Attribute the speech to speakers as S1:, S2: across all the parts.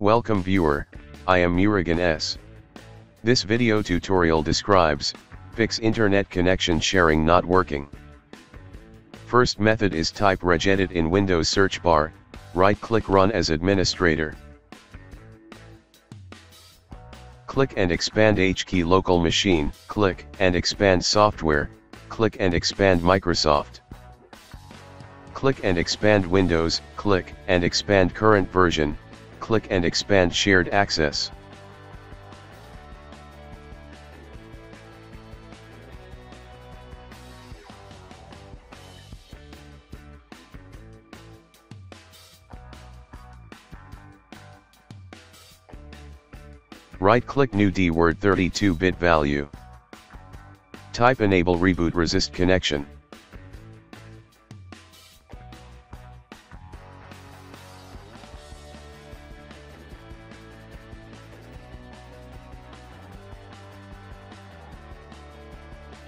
S1: Welcome viewer, I am Murugan S. This video tutorial describes, fix internet connection sharing not working. First method is type regedit in Windows search bar, right click run as administrator. Click and expand HKey local machine, click and expand software, click and expand Microsoft. Click and expand Windows, click and expand current version, click and expand shared access. Right-click New DWORD 32-bit value. Type Enable Reboot Persist Connection.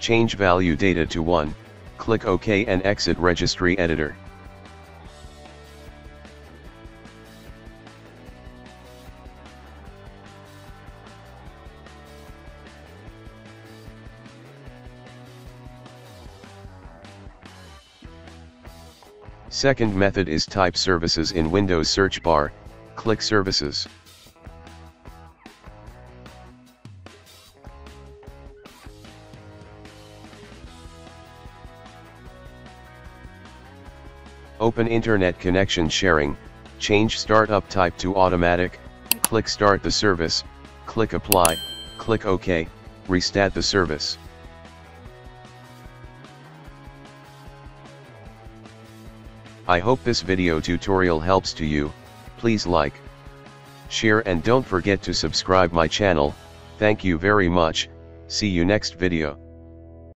S1: Change value data to 1, click OK and exit Registry Editor. Second method is type services in Windows search bar, click services. Open Internet Connection Sharing, change Startup type to Automatic, click Start the service, click Apply, click OK, restart the service. I hope this video tutorial helps to you, please like, share and don't forget to subscribe my channel, thank you very much, see you next video.